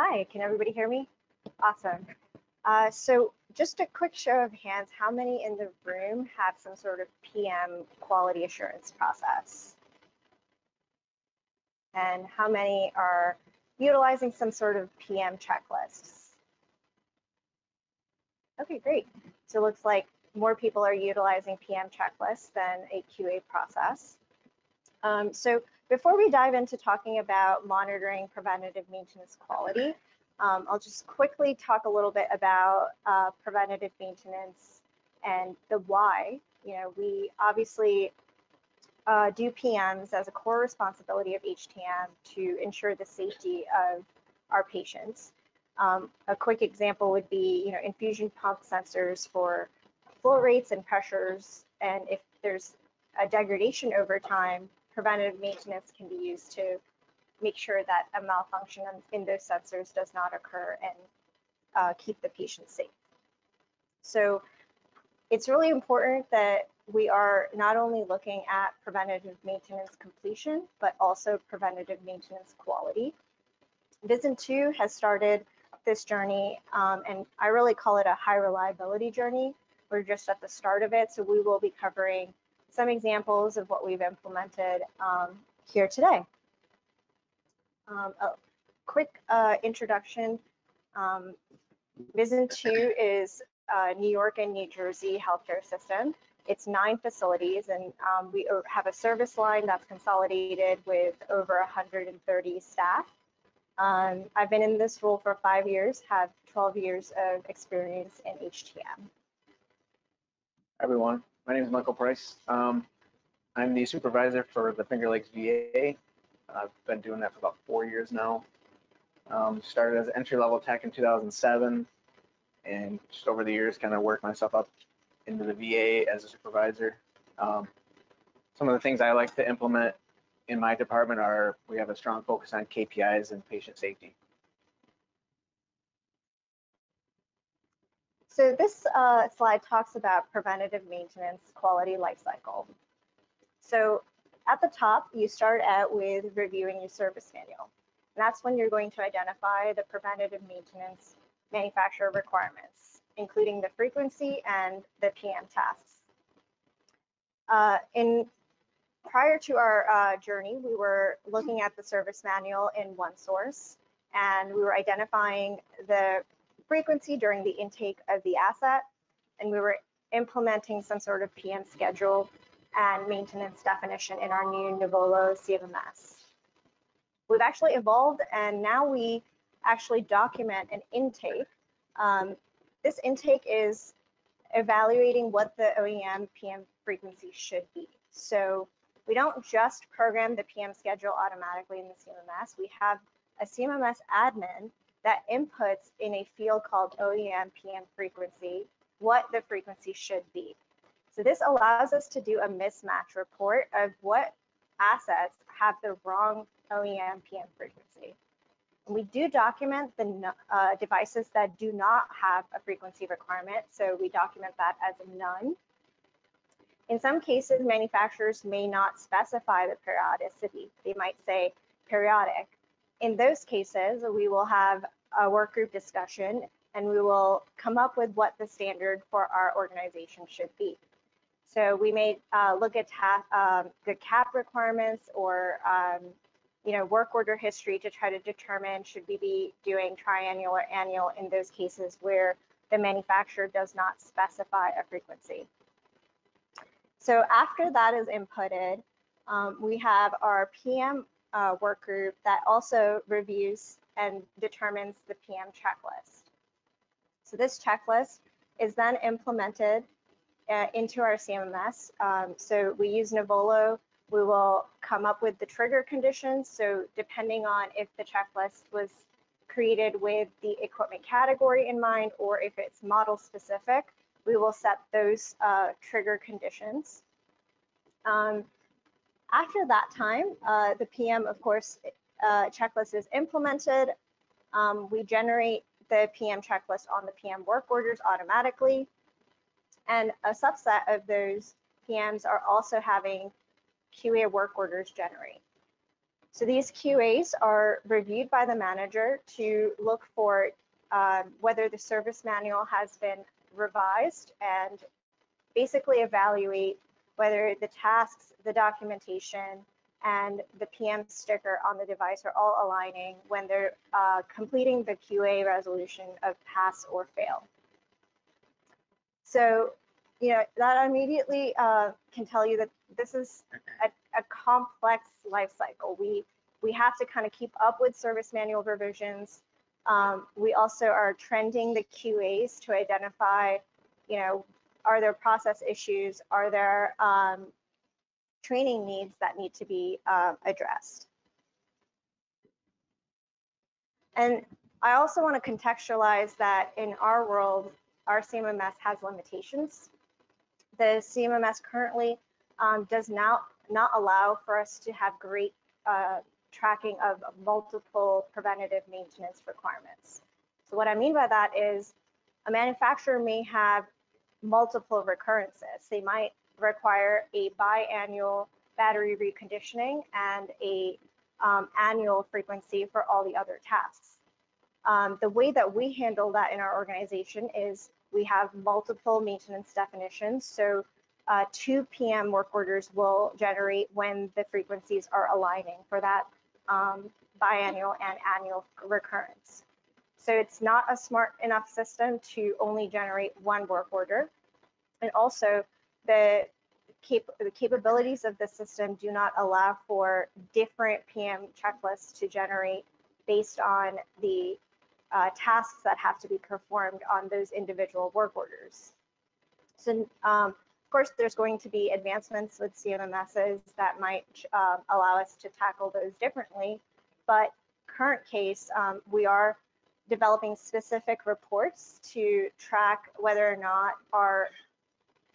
Hi, can everybody hear me? Awesome. Uh, so just a quick show of hands, how many in the room have some sort of PM quality assurance process? And how many are utilizing some sort of PM checklists? Okay, great. So it looks like more people are utilizing PM checklists than a QA process. Um, so before we dive into talking about monitoring preventative maintenance quality, um, I'll just quickly talk a little bit about uh, preventative maintenance and the why. You know, we obviously uh, do PMs as a core responsibility of HTM to ensure the safety of our patients. Um, a quick example would be, you know, infusion pump sensors for flow rates and pressures. And if there's a degradation over time, preventative maintenance can be used to make sure that a malfunction in those sensors does not occur and uh, keep the patient safe. So it's really important that we are not only looking at preventative maintenance completion, but also preventative maintenance quality. VISN 2 has started this journey, um, and I really call it a high reliability journey. We're just at the start of it, so we will be covering some examples of what we've implemented um, here today. Um, a quick uh, introduction. Um, VISN 2 is New York and New Jersey healthcare system. It's nine facilities, and um, we have a service line that's consolidated with over 130 staff. Um, I've been in this role for five years, have 12 years of experience in HTM. Everyone, my name is Michael Price. Um, I'm the supervisor for the Finger Lakes VA. I've been doing that for about four years now. Um, started as entry level tech in 2007 and just over the years kind of worked myself up into the VA as a supervisor. Um, some of the things I like to implement in my department are we have a strong focus on KPIs and patient safety. So this uh, slide talks about preventative maintenance quality lifecycle. So at the top, you start out with reviewing your service manual. And that's when you're going to identify the preventative maintenance manufacturer requirements, including the frequency and the PM tasks. Uh, in prior to our uh, journey, we were looking at the service manual in OneSource, and we were identifying the frequency during the intake of the asset, and we were implementing some sort of PM schedule and maintenance definition in our new Nuvolo CMMS. We've actually evolved, and now we actually document an intake. Um, this intake is evaluating what the OEM PM frequency should be. So we don't just program the PM schedule automatically in the CMMS. We have a CMMS admin that inputs in a field called OEM PM frequency what the frequency should be. So this allows us to do a mismatch report of what assets have the wrong OEM PM frequency. We do document the uh, devices that do not have a frequency requirement. So we document that as none. In some cases, manufacturers may not specify the periodicity. They might say periodic. In those cases, we will have a work group discussion and we will come up with what the standard for our organization should be. So we may uh, look at um, the CAP requirements or um, you know, work order history to try to determine should we be doing triennial or annual in those cases where the manufacturer does not specify a frequency. So after that is inputted, um, we have our PM uh, work group that also reviews and determines the PM checklist. So this checklist is then implemented uh, into our CMMS. Um, so we use Nuvolo. We will come up with the trigger conditions. So depending on if the checklist was created with the equipment category in mind or if it's model specific, we will set those uh, trigger conditions. Um, after that time, uh, the PM, of course, uh, checklist is implemented. Um, we generate the PM checklist on the PM work orders automatically. And a subset of those PMs are also having QA work orders generate. So these QAs are reviewed by the manager to look for um, whether the service manual has been revised and basically evaluate whether the tasks, the documentation, and the PM sticker on the device are all aligning when they're uh, completing the QA resolution of pass or fail. So, you know, that immediately uh, can tell you that this is a, a complex life cycle. We, we have to kind of keep up with service manual revisions. Um, we also are trending the QAs to identify, you know, are there process issues? Are there um, training needs that need to be uh, addressed? And I also want to contextualize that in our world, our CMMS has limitations. The CMMS currently um, does not, not allow for us to have great uh, tracking of multiple preventative maintenance requirements. So what I mean by that is a manufacturer may have multiple recurrences. They might require a biannual battery reconditioning and a um, annual frequency for all the other tasks. Um, the way that we handle that in our organization is we have multiple maintenance definitions. So uh, two PM work orders will generate when the frequencies are aligning for that um, biannual and annual recurrence. So it's not a smart enough system to only generate one work order. And also the, cap the capabilities of the system do not allow for different PM checklists to generate based on the uh, tasks that have to be performed on those individual work orders. So um, of course, there's going to be advancements with CMMSs that might uh, allow us to tackle those differently, but current case, um, we are developing specific reports to track whether or not our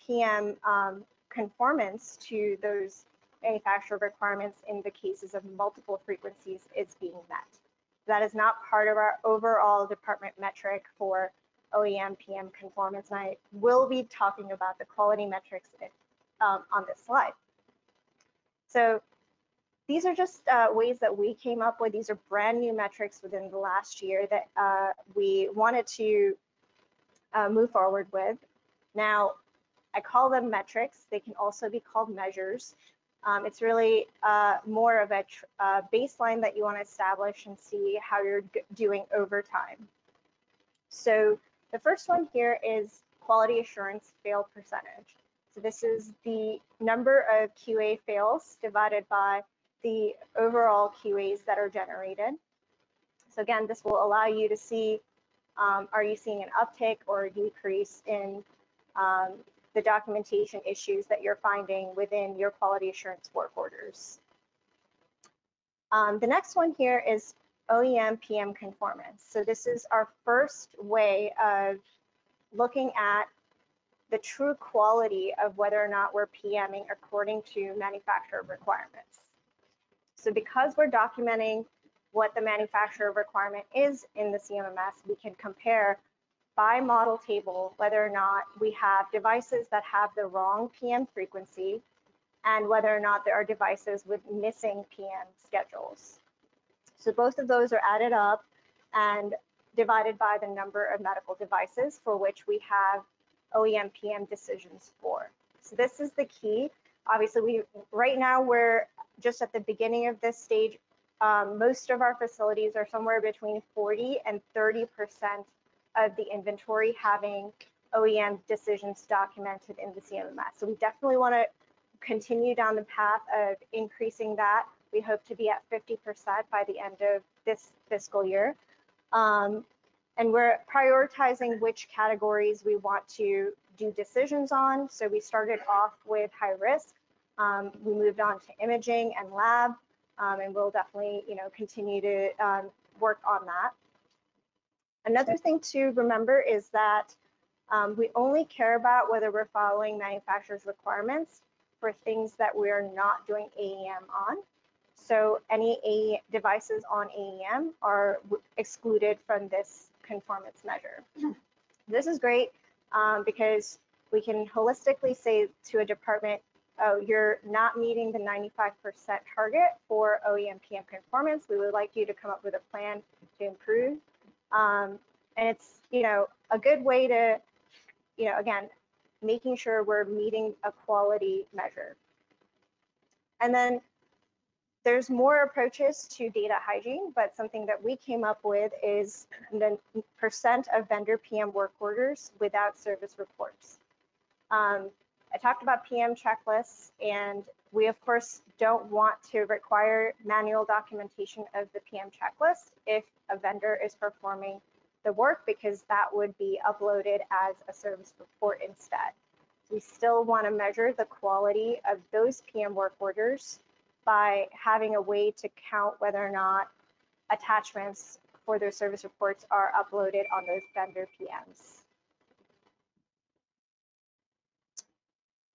PM um, conformance to those manufacturer requirements in the cases of multiple frequencies is being met. That is not part of our overall department metric for OEM PM conformance. And I will be talking about the quality metrics um, on this slide. So these are just uh, ways that we came up with. These are brand new metrics within the last year that uh, we wanted to uh, move forward with. Now, I call them metrics. They can also be called measures. Um, it's really uh, more of a uh, baseline that you want to establish and see how you're doing over time. So the first one here is quality assurance fail percentage. So this is the number of QA fails divided by the overall QAs that are generated. So again, this will allow you to see, um, are you seeing an uptick or a decrease in um, the documentation issues that you're finding within your quality assurance work orders. Um, the next one here is OEM PM conformance. So this is our first way of looking at the true quality of whether or not we're PMing according to manufacturer requirements. So because we're documenting what the manufacturer requirement is in the CMMS, we can compare by model table whether or not we have devices that have the wrong PM frequency and whether or not there are devices with missing PM schedules. So both of those are added up and divided by the number of medical devices for which we have OEM PM decisions for. So this is the key. Obviously, we right now we're just at the beginning of this stage. Um, most of our facilities are somewhere between 40 and 30 percent of the inventory having OEM decisions documented in the CMMS. So we definitely want to continue down the path of increasing that. We hope to be at 50% by the end of this fiscal year. Um, and we're prioritizing which categories we want to do decisions on. So we started off with high risk. Um, we moved on to imaging and lab, um, and we'll definitely, you know, continue to um, work on that. Another thing to remember is that um, we only care about whether we're following manufacturer's requirements for things that we're not doing AEM on. So any AE devices on AEM are excluded from this conformance measure. This is great um, because we can holistically say to a department, oh, you're not meeting the 95% target for E OEM PM conformance. We would like you to come up with a plan to improve. Um, and it's, you know, a good way to, you know, again, making sure we're meeting a quality measure. And then there's more approaches to data hygiene, but something that we came up with is the percent of vendor PM work orders without service reports. Um, I talked about PM checklists, and we of course don't want to require manual documentation of the PM checklist if a vendor is performing the work because that would be uploaded as a service report instead. We still want to measure the quality of those PM work orders by having a way to count whether or not attachments for those service reports are uploaded on those vendor PMs.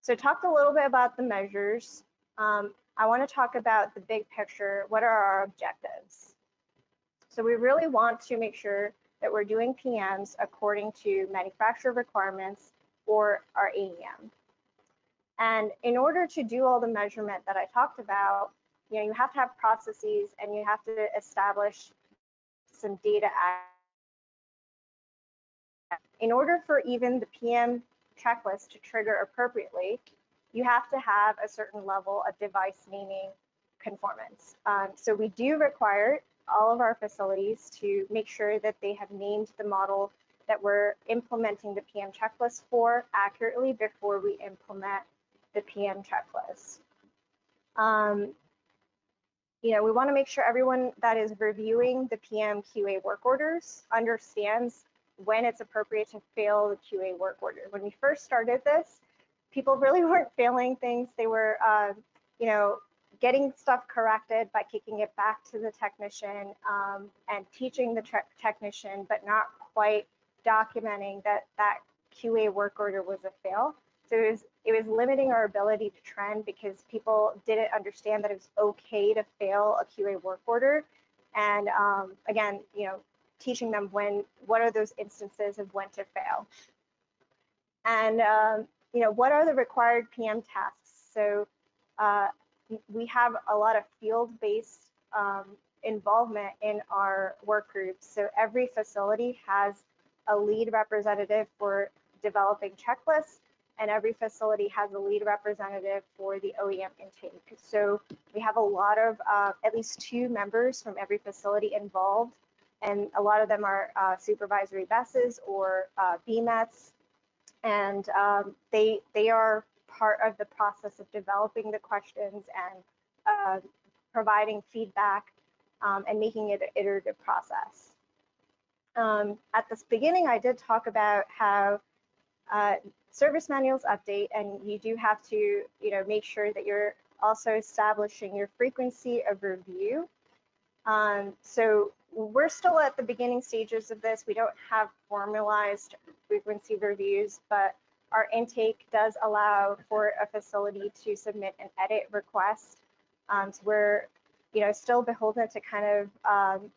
So talked a little bit about the measures. Um, I want to talk about the big picture. What are our objectives? So we really want to make sure that we're doing PMs according to manufacturer requirements or our AEM. And in order to do all the measurement that I talked about, you know, you have to have processes and you have to establish some data. In order for even the PM checklist to trigger appropriately, you have to have a certain level of device naming conformance. Um, so we do require all of our facilities to make sure that they have named the model that we're implementing the PM checklist for accurately before we implement the PM checklist. Um, you know, we want to make sure everyone that is reviewing the PM QA work orders understands when it's appropriate to fail the QA work order. When we first started this, people really weren't failing things. They were, uh, you know, getting stuff corrected by kicking it back to the technician um, and teaching the technician, but not quite documenting that that QA work order was a fail. So it was, it was limiting our ability to trend because people didn't understand that it was okay to fail a QA work order. And um, again, you know, teaching them when, what are those instances of when to fail. And, um, you know, what are the required PM tasks? So uh, we have a lot of field-based um, involvement in our work groups. So every facility has a lead representative for developing checklists, and every facility has a lead representative for the OEM intake. So we have a lot of, uh, at least two members from every facility involved, and a lot of them are uh, supervisory BESs or uh, BMETs, and um, they, they are part of the process of developing the questions and uh, providing feedback um, and making it an iterative process. Um, at this beginning, I did talk about how uh, service manuals update, and you do have to, you know, make sure that you're also establishing your frequency of review. Um, so we're still at the beginning stages of this. We don't have formalized frequency reviews, but our intake does allow for a facility to submit an edit request. Um, so we're, you know, still beholden to kind of um,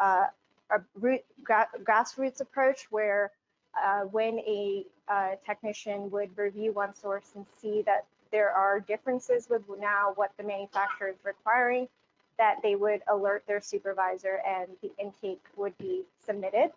uh, a root, gra grassroots approach where uh, when a uh, technician would review one source and see that there are differences with now what the manufacturer is requiring, that they would alert their supervisor and the intake would be submitted.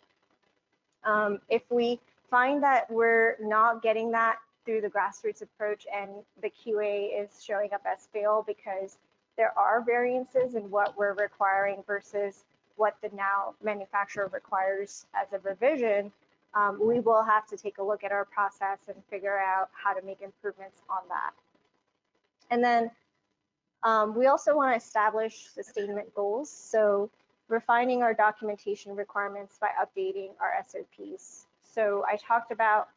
Um, if we find that we're not getting that through the grassroots approach and the QA is showing up as fail because there are variances in what we're requiring versus what the now manufacturer requires as a revision, um, we will have to take a look at our process and figure out how to make improvements on that. And then um, we also want to establish sustainment goals. So refining our documentation requirements by updating our SOPs. So I talked about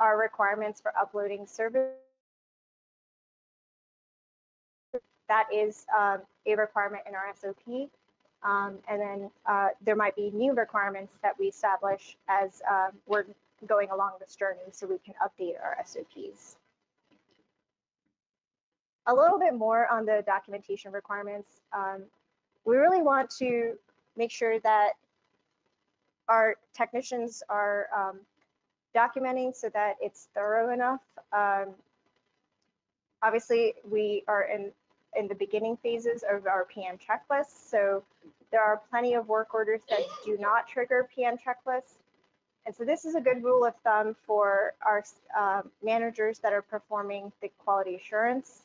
our requirements for uploading service. That is um, a requirement in our SOP. Um, and then uh, there might be new requirements that we establish as uh, we're going along this journey so we can update our SOPs. A little bit more on the documentation requirements. Um, we really want to make sure that our technicians are um, documenting so that it's thorough enough. Um, obviously, we are in, in the beginning phases of our PM checklist. So there are plenty of work orders that do not trigger PM checklists. And so this is a good rule of thumb for our uh, managers that are performing the quality assurance.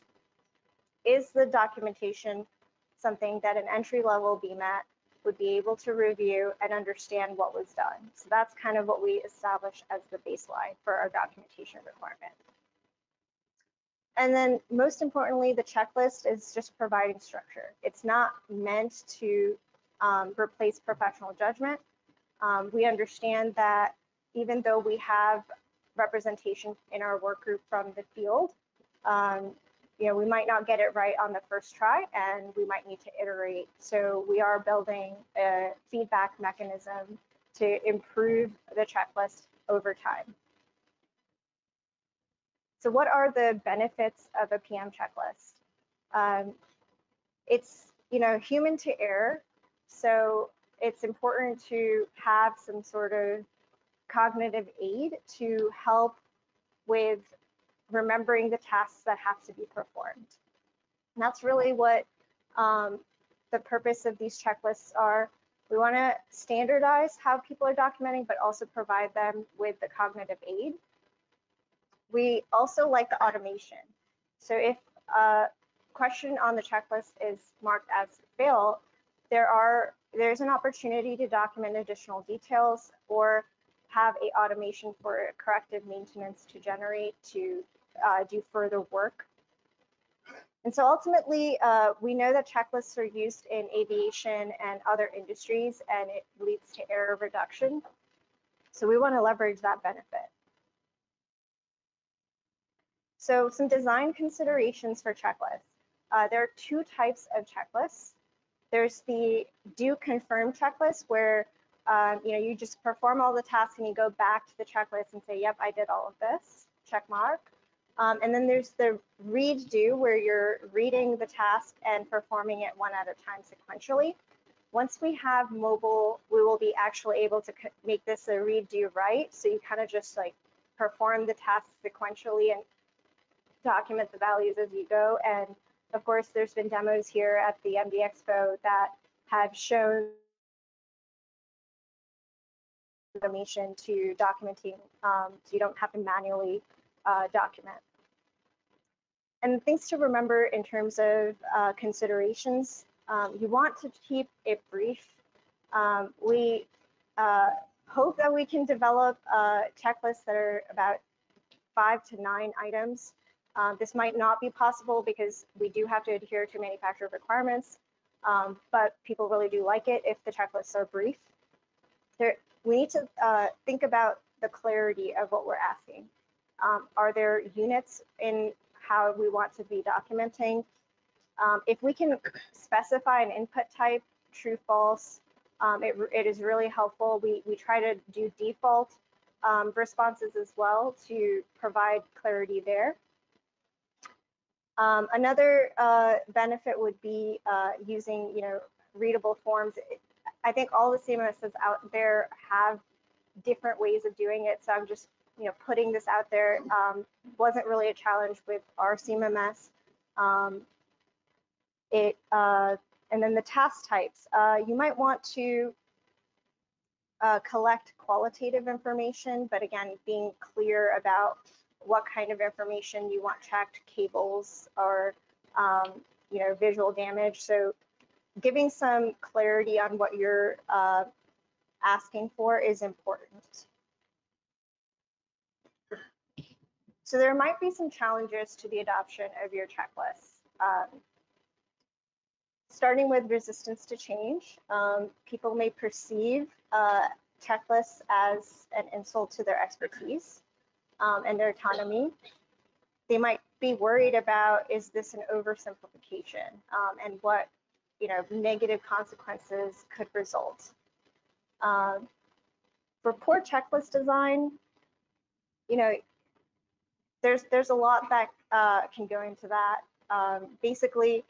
Is the documentation something that an entry level BMET would be able to review and understand what was done? So that's kind of what we established as the baseline for our documentation requirement. And then most importantly, the checklist is just providing structure. It's not meant to um, replace professional judgment. Um, we understand that even though we have representation in our work group from the field, um, you know, we might not get it right on the first try and we might need to iterate. So we are building a feedback mechanism to improve the checklist over time. So what are the benefits of a PM checklist? Um, it's, you know, human to error. So it's important to have some sort of cognitive aid to help with remembering the tasks that have to be performed. And that's really what um, the purpose of these checklists are. We want to standardize how people are documenting, but also provide them with the cognitive aid. We also like the automation. So if a question on the checklist is marked as fail, there are there's an opportunity to document additional details or have a automation for corrective maintenance to generate to uh, do further work. And so ultimately, uh, we know that checklists are used in aviation and other industries, and it leads to error reduction. So we want to leverage that benefit. So some design considerations for checklists. Uh, there are two types of checklists. There's the do confirm checklist where um, you know you just perform all the tasks and you go back to the checklist and say, yep, I did all of this, check mark. Um, and then there's the read do where you're reading the task and performing it one at a time sequentially. Once we have mobile, we will be actually able to make this a read do write. So you kind of just like perform the task sequentially and document the values as you go. And of course, there's been demos here at the MD Expo that have shown information to documenting um, so you don't have to manually uh, document. And things to remember in terms of uh, considerations, um, you want to keep it brief. Um, we uh, hope that we can develop uh, checklists that are about five to nine items um, this might not be possible because we do have to adhere to manufacturer requirements, um, but people really do like it if the checklists are brief. There, we need to uh, think about the clarity of what we're asking. Um, are there units in how we want to be documenting? Um, if we can specify an input type, true, false, um, it, it is really helpful. We, we try to do default um, responses as well to provide clarity there. Um, another uh, benefit would be uh, using, you know, readable forms. I think all the CMSs out there have different ways of doing it. So I'm just, you know, putting this out there. Um, wasn't really a challenge with our CMMS. Um, it uh, and then the task types. Uh, you might want to uh, collect qualitative information, but again, being clear about what kind of information you want checked, cables or um, you know visual damage. So giving some clarity on what you're uh, asking for is important. So there might be some challenges to the adoption of your checklists. Um, starting with resistance to change, um, people may perceive uh, checklists as an insult to their expertise um, and their autonomy. They might be worried about is this an oversimplification um, and what you know negative consequences could result. Um, for poor checklist design, you know, there's there's a lot that uh, can go into that. Um, basically,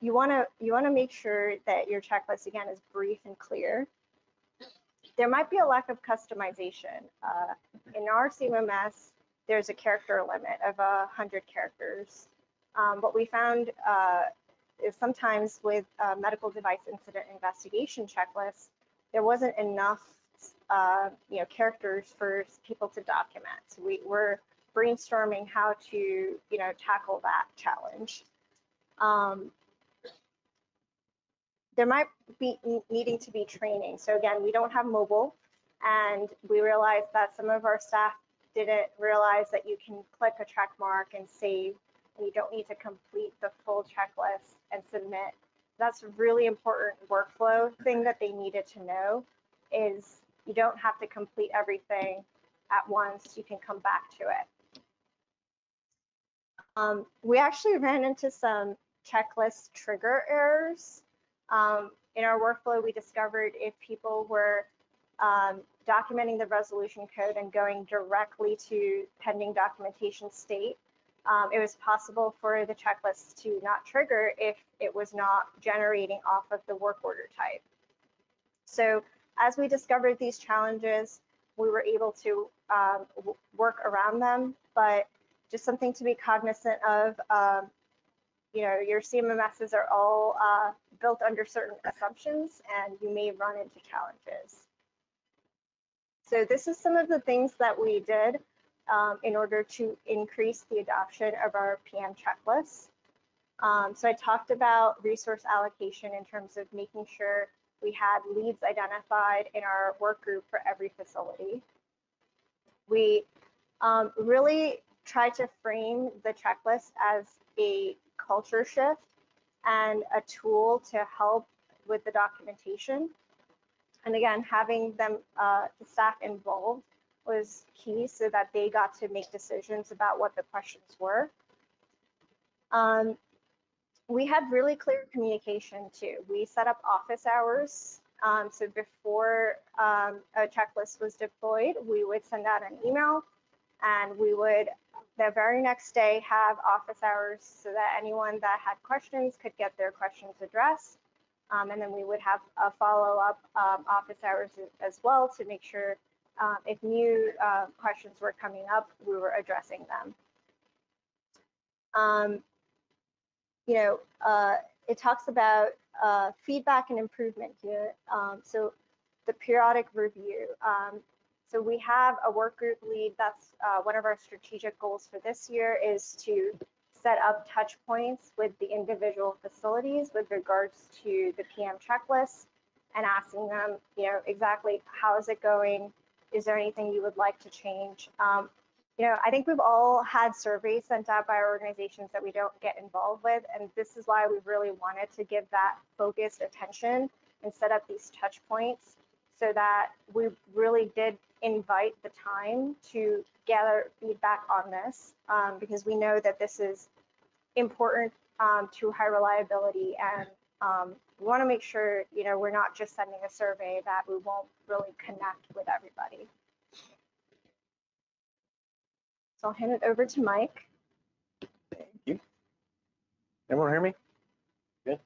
you want to you want to make sure that your checklist again is brief and clear there might be a lack of customization. Uh, in our CMMS, there's a character limit of a hundred characters. Um, what we found uh, is sometimes with uh, medical device incident investigation checklists, there wasn't enough, uh, you know, characters for people to document. So we were brainstorming how to, you know, tackle that challenge. Um, there might be needing to be training. So again, we don't have mobile and we realized that some of our staff didn't realize that you can click a check mark and save and you don't need to complete the full checklist and submit. That's a really important workflow thing that they needed to know is you don't have to complete everything at once. You can come back to it. Um, we actually ran into some checklist trigger errors. Um, in our workflow, we discovered if people were um, documenting the resolution code and going directly to pending documentation state, um, it was possible for the checklist to not trigger if it was not generating off of the work order type. So as we discovered these challenges, we were able to um, work around them, but just something to be cognizant of. Um, you know, your CMMSs are all uh, built under certain assumptions and you may run into challenges. So this is some of the things that we did um, in order to increase the adoption of our PM checklists. Um, so I talked about resource allocation in terms of making sure we had leads identified in our work group for every facility. We um, really tried to frame the checklist as a culture shift and a tool to help with the documentation. And again, having them, uh, the staff involved was key so that they got to make decisions about what the questions were. Um, we had really clear communication too. We set up office hours. Um, so before um, a checklist was deployed, we would send out an email and we would the very next day have office hours so that anyone that had questions could get their questions addressed. Um, and then we would have a follow-up um, office hours as well to make sure um, if new uh, questions were coming up, we were addressing them. Um, you know, uh, it talks about uh, feedback and improvement here. Um, so the periodic review. So we have a work group lead. That's uh, one of our strategic goals for this year is to set up touch points with the individual facilities with regards to the PM checklist and asking them, you know, exactly how is it going? Is there anything you would like to change? Um, you know, I think we've all had surveys sent out by organizations that we don't get involved with, and this is why we really wanted to give that focused attention and set up these touch points so that we really did invite the time to gather feedback on this um, because we know that this is important um, to high reliability and um, we want to make sure you know we're not just sending a survey that we won't really connect with everybody. So I'll hand it over to Mike. Thank you. Everyone hear me? Good.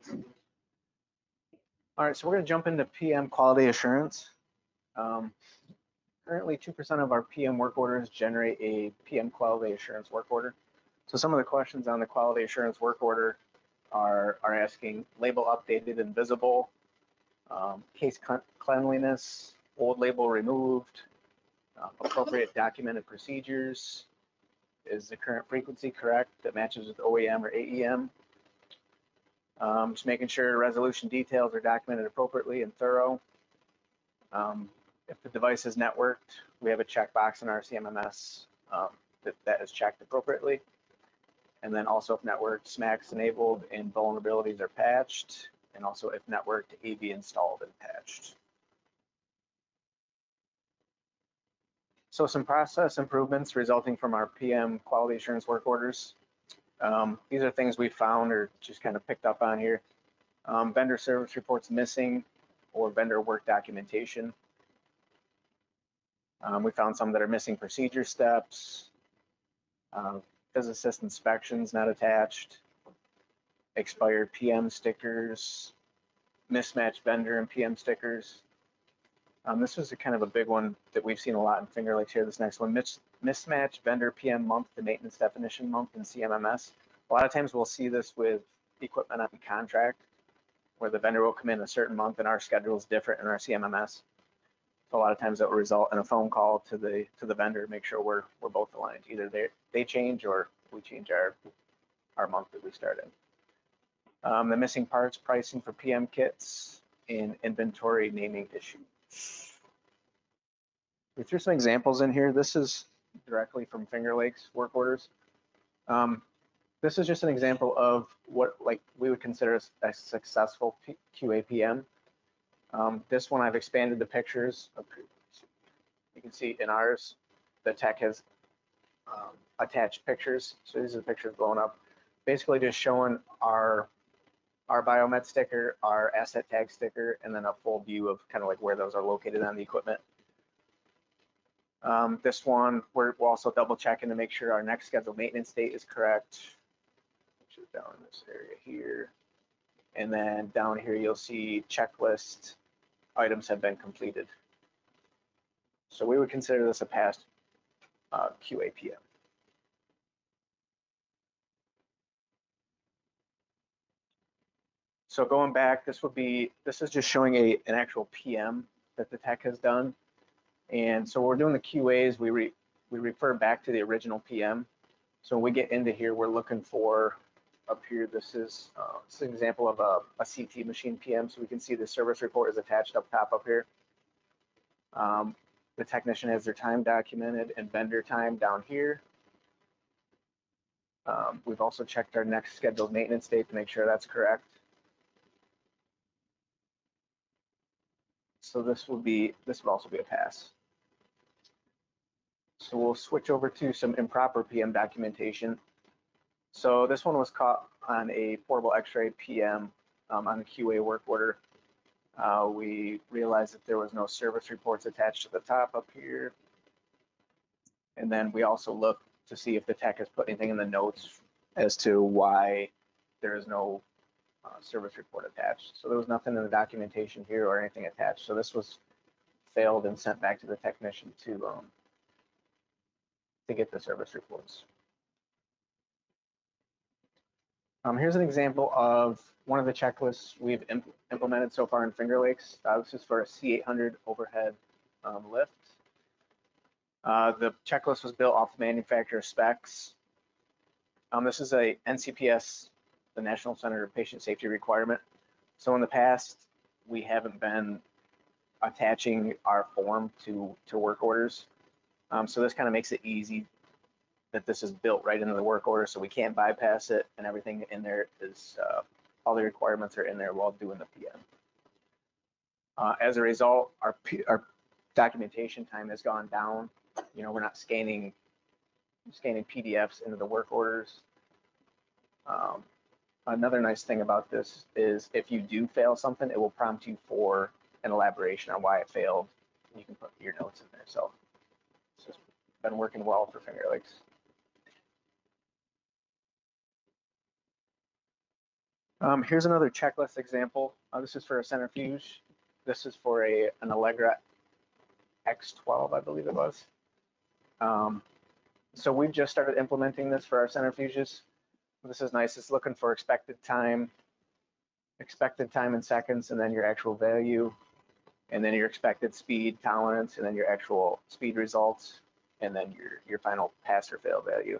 All right, so we're going to jump into PM quality assurance. Um, Currently, 2% of our PM work orders generate a PM quality assurance work order. So some of the questions on the quality assurance work order are, are asking label updated and visible, um, case cleanliness, old label removed, uh, appropriate documented procedures, is the current frequency correct that matches with OEM or AEM? Um, just making sure resolution details are documented appropriately and thorough. Um, if the device is networked, we have a checkbox in our CMMS um, that, that is checked appropriately. And then also if networked, SMAC's enabled and vulnerabilities are patched, and also if networked, AV installed and patched. So some process improvements resulting from our PM quality assurance work orders. Um, these are things we found or just kind of picked up on here. Um, vendor service reports missing or vendor work documentation. Um, we found some that are missing procedure steps, uh, physicist inspections not attached, expired PM stickers, mismatched vendor and PM stickers. Um, this is a kind of a big one that we've seen a lot in Finger Lakes here. This next one, mis- mismatch vendor PM month to maintenance definition month in CMMS. A lot of times we'll see this with equipment on contract, where the vendor will come in a certain month and our schedule is different in our CMMS. A lot of times that will result in a phone call to the to the vendor to make sure we're we're both aligned. Either they they change or we change our our month that we start in. Um, the missing parts pricing for PM kits and inventory naming issue. We threw some examples in here. This is directly from Finger Lakes work orders. Um, this is just an example of what like we would consider a successful QAPM. Um, this one I've expanded the pictures. You can see in ours, the tech has um, attached pictures. So these are the pictures blown up. Basically just showing our our biomed sticker, our asset tag sticker, and then a full view of kind of like where those are located on the equipment. Um, this one, we're, we're also double checking to make sure our next scheduled maintenance date is correct. Which is down in this area here. And then down here, you'll see checklist items have been completed. So we would consider this a past uh, QAPM. So going back, this would be, this is just showing a, an actual PM that the tech has done. And so we're doing the QAs, we re, we refer back to the original PM. So when we get into here, we're looking for up here, this is, uh, this is an example of a, a CT machine PM. So we can see the service report is attached up top up here. Um, the technician has their time documented and vendor time down here. Um, we've also checked our next scheduled maintenance date to make sure that's correct. So this will be, this would also be a pass. So we'll switch over to some improper PM documentation. So this one was caught on a portable x-ray PM um, on a QA work order. Uh, we realized that there was no service reports attached to the top up here. And then we also looked to see if the tech has put anything in the notes as to why there is no uh, service report attached. So there was nothing in the documentation here or anything attached. So this was failed and sent back to the technician to um, to get the service reports. Um, here's an example of one of the checklists we've imp implemented so far in Finger Lakes. Uh, this is for a C800 overhead um, lift. Uh, the checklist was built off the manufacturer specs. Um, this is a NCPS, the National Center of Patient Safety requirement. So in the past, we haven't been attaching our form to, to work orders. Um, so this kind of makes it easy that this is built right into the work order, so we can't bypass it, and everything in there is uh, all the requirements are in there while doing the PM. Uh, as a result, our our documentation time has gone down. You know, we're not scanning scanning PDFs into the work orders. Um, another nice thing about this is if you do fail something, it will prompt you for an elaboration on why it failed. You can put your notes in there. So it's been working well for Finger Lakes. Um, here's another checklist example. Uh, this is for a centrifuge. This is for a an Allegra X12, I believe it was. Um, so we've just started implementing this for our centrifuges. This is nice. It's looking for expected time, expected time in seconds, and then your actual value, and then your expected speed tolerance, and then your actual speed results, and then your, your final pass or fail value.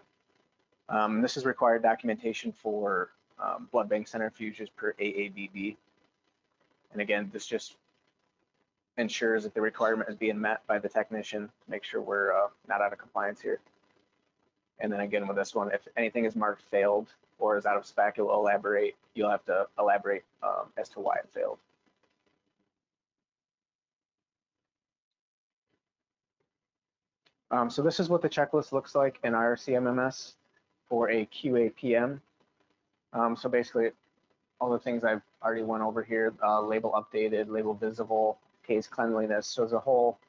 Um, this is required documentation for um, blood bank centrifuges per AABB. And again, this just ensures that the requirement is being met by the technician, make sure we're uh, not out of compliance here. And then again, with this one, if anything is marked failed or is out of spec, it will elaborate. You'll have to elaborate um, as to why it failed. Um, so this is what the checklist looks like in our CMMS for a QA PM. Um, so basically, all the things I've already went over here, uh, label updated, label visible, case cleanliness. So there's a whole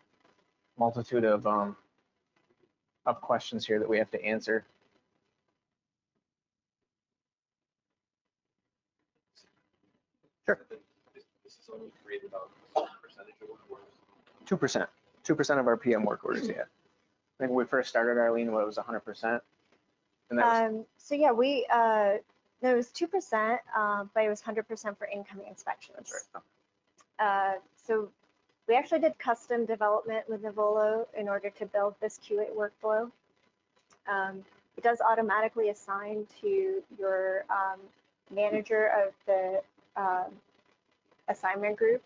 multitude of um, of questions here that we have to answer. Sure. This this is only created on a percentage of work orders. Two percent, two percent of our PM work orders, yeah. I think when we first started Arleen, what it was hundred percent. And that was, Um, so yeah, we, uh, no, it was two percent, um, but it was hundred percent for incoming inspections. Uh, so we actually did custom development with Nuvolo in order to build this QA workflow. Um, it does automatically assign to your um, manager of the um, assignment group.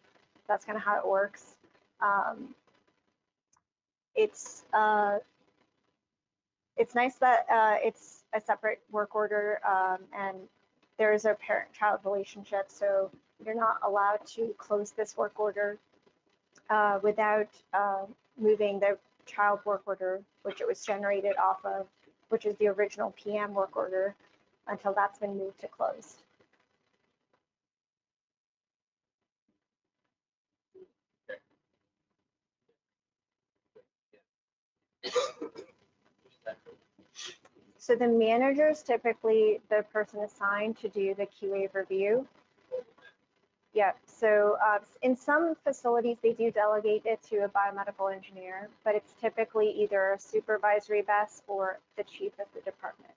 That's kind of how it works. Um, it's uh, it's nice that uh, it's a separate work order um, and there is a parent-child relationship, so you're not allowed to close this work order uh, without uh, moving the child work order, which it was generated off of, which is the original PM work order, until that's been moved to closed. So the manager is typically the person assigned to do the QA review. Yeah, so uh, in some facilities, they do delegate it to a biomedical engineer, but it's typically either a supervisory best or the chief of the department.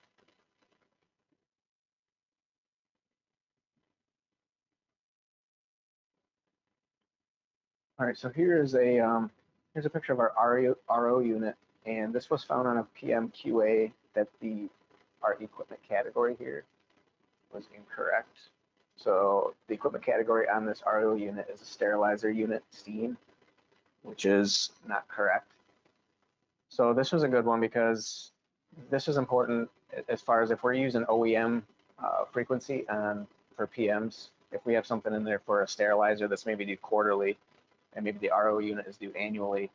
All right, so here is a, um, here's a picture of our RO, RO unit, and this was found on a PM QA that the, our equipment category here was incorrect. So the equipment category on this RO unit is a sterilizer unit steam, which is not correct. So this was a good one because this is important as far as if we're using OEM uh, frequency and for PMs, if we have something in there for a sterilizer that's maybe due quarterly, and maybe the RO unit is due annually,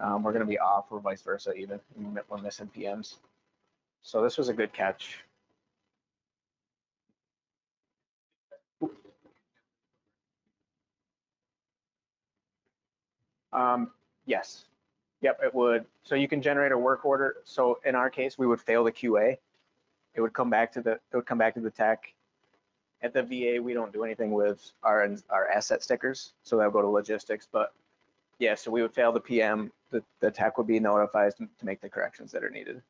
um, we're going to be off or vice versa even. We're missing PMs. So this was a good catch. Um, yes. Yep, it would. So you can generate a work order. So in our case, we would fail the QA. It would come back to the, it would come back to the tech. At the VA, we don't do anything with our, our asset stickers. So that'll go to logistics, but yeah, so we would fail the PM, the, the tech would be notified to to make the corrections that are needed.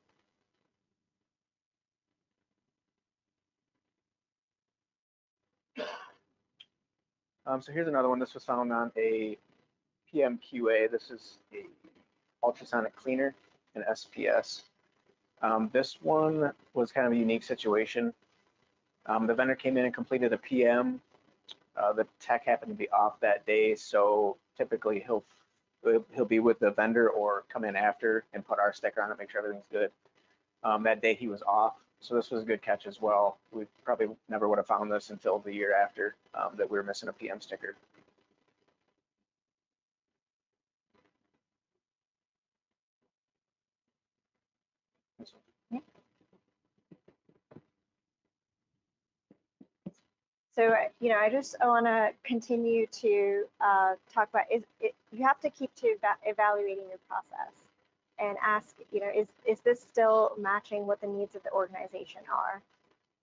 Um, so here's another one. This was found on a PMQA. This is a ultrasonic cleaner, an SPS. Um, this one was kind of a unique situation. Um, the vendor came in and completed a PM. Uh, the tech happened to be off that day, so typically he'll he'll be with the vendor or come in after and put our sticker on it, make sure everything's good. Um, that day he was off, so this was a good catch as well. We probably never would have found this until the year after um, that we were missing a PM sticker. So, uh, you know, I just want to continue to uh, talk about is it, you have to keep to eva- evaluating your process and ask, you know, is is this still matching what the needs of the organization are?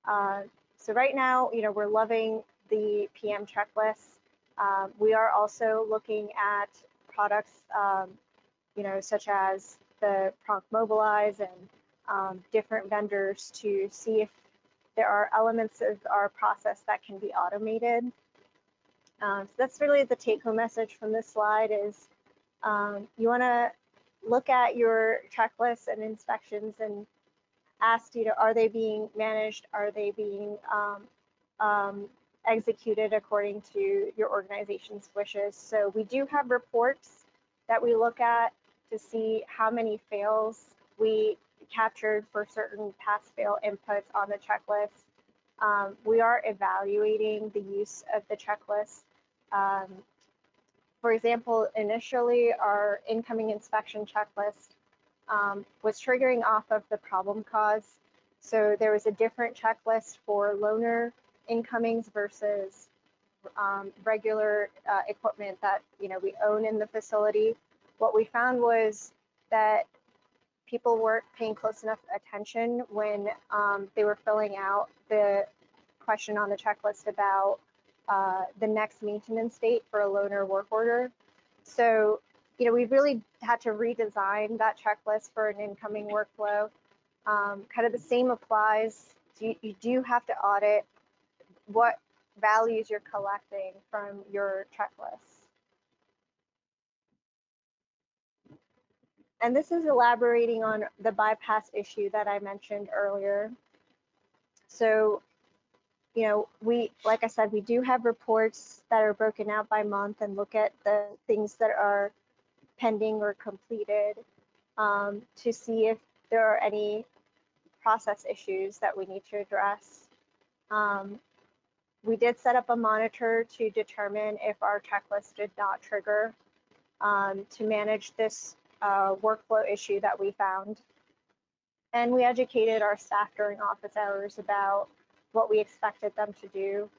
Uh, so right now, you know, we're loving the PM checklist. Um, we are also looking at products, um, you know, such as the Prompt Mobilize and um, different vendors to see if there are elements of our process that can be automated. Um, so that's really the take-home message from this slide is um, you want to look at your checklists and inspections and ask, you know, are they being managed? Are they being um, um, executed according to your organization's wishes? So we do have reports that we look at to see how many fails we captured for certain pass-fail inputs on the checklist. Um, we are evaluating the use of the checklist. Um, for example, initially our incoming inspection checklist um, was triggering off of the problem cause. So there was a different checklist for loaner incomings versus um, regular uh, equipment that you know we own in the facility. What we found was that people weren't paying close enough attention when um, they were filling out the question on the checklist about uh, the next maintenance date for a loaner work order. So you know, we really had to redesign that checklist for an incoming workflow. Um, kind of the same applies. You, you do have to audit what values you're collecting from your checklist. And this is elaborating on the bypass issue that I mentioned earlier. So, you know, we, like I said, we do have reports that are broken out by month and look at the things that are pending or completed um, to see if there are any process issues that we need to address. Um, we did set up a monitor to determine if our checklist did not trigger um, to manage this uh, workflow issue that we found. And we educated our staff during office hours about what we expected them to do.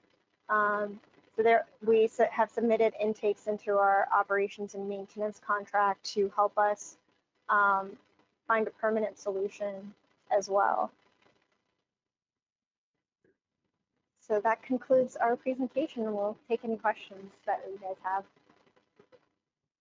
Um, so there, we have submitted intakes into our operations and maintenance contract to help us um, find a permanent solution as well. So that concludes our presentation and we'll take any questions that you guys have.